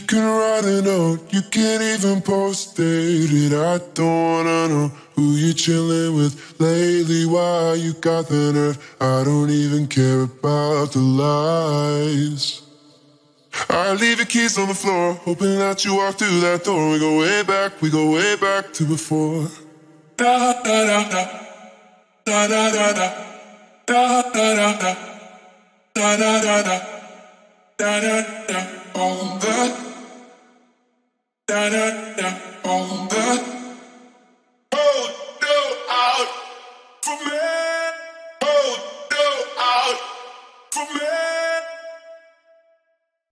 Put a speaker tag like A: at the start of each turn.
A: can write a note, you can't even post it. I don't wanna know who you're chilling with lately. Why you got the nerve? I don't even care about the lies. I leave your keys on the floor, hoping that you walk through that door. We go way back, we go way back to before. Da da da da, da da da da, da da da da, da da da da, da da da, all that, da that. Oh no, out for me.